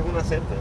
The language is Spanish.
es un acento.